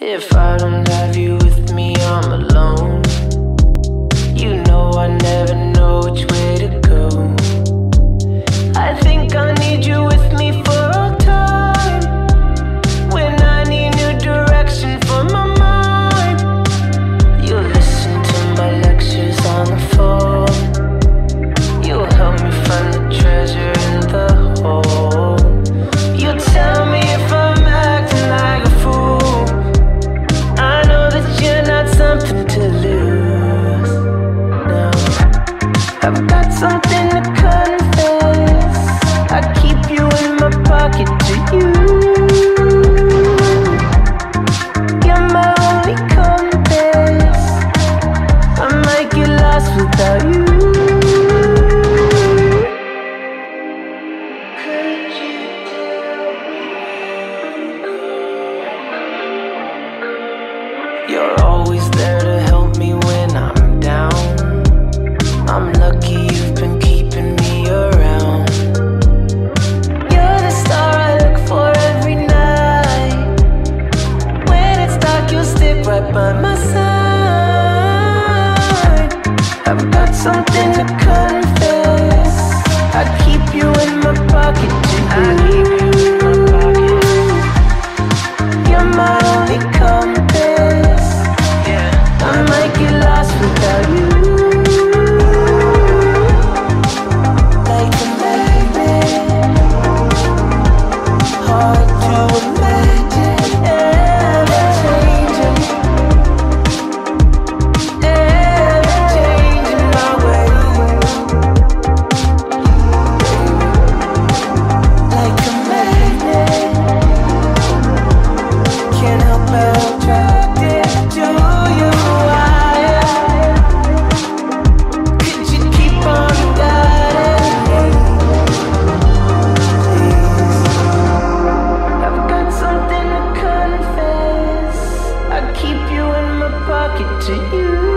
If I don't have you with me, I'm alone. You're always there to help me when I'm down. I'm lucky you've been keeping me around. You're the star I look for every night. When it's dark, you'll stick right by my side. I've got something. it to you.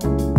Bye.